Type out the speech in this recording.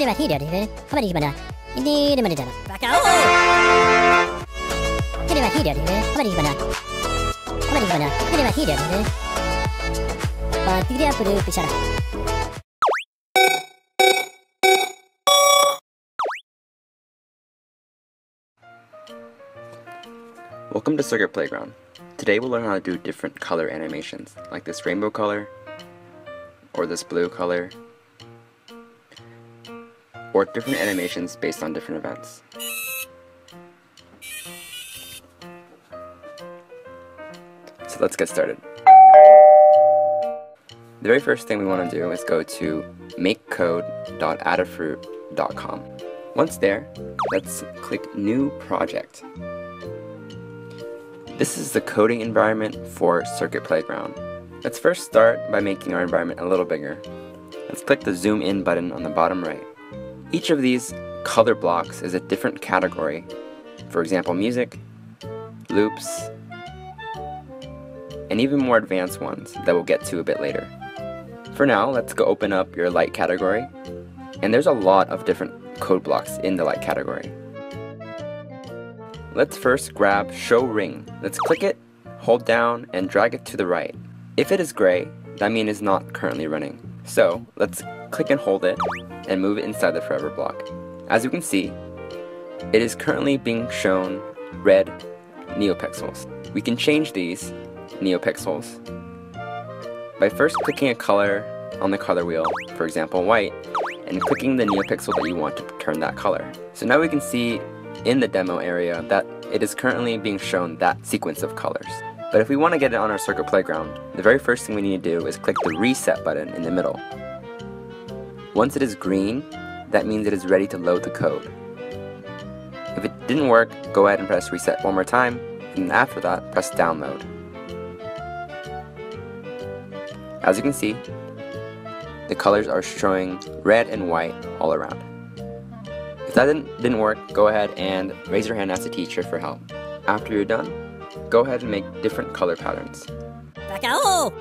Kiri wa hiri ori, kamari hibana. Hindi naman dyan. Baka o! Kiri wa hiri ori, kamari hibana. Kamari hibana. Kiri wa hiri ori. Patigri apuru pichara. Welcome to Circuit Playground. Today we'll learn how to do different color animations, like this rainbow color, or this blue color, or different animations based on different events. So let's get started. The very first thing we want to do is go to makecode.adafruit.com. Once there, let's click New Project. This is the coding environment for Circuit Playground. Let's first start by making our environment a little bigger. Let's click the zoom in button on the bottom right. Each of these color blocks is a different category. For example, music, loops, and even more advanced ones that we'll get to a bit later. For now, let's go open up your light category. And there's a lot of different code blocks in the light category. Let's first grab show ring. Let's click it, hold down, and drag it to the right. If it is gray, that means it's not currently running. So let's click and hold it and move it inside the forever block. As you can see, it is currently being shown red neopixels. We can change these neopixels by first clicking a color on the color wheel, for example white, and clicking the neopixel that you want to turn that color. So now we can see in the demo area that it is currently being shown that sequence of colors. But if we want to get it on our circuit playground, the very first thing we need to do is click the reset button in the middle. Once it is green, that means it is ready to load the code. If it didn't work, go ahead and press reset one more time, and after that, press download. As you can see, the colors are showing red and white all around. If that didn't, didn't work, go ahead and raise your hand as a teacher for help. After you're done, Go ahead and make different color patterns. Back out!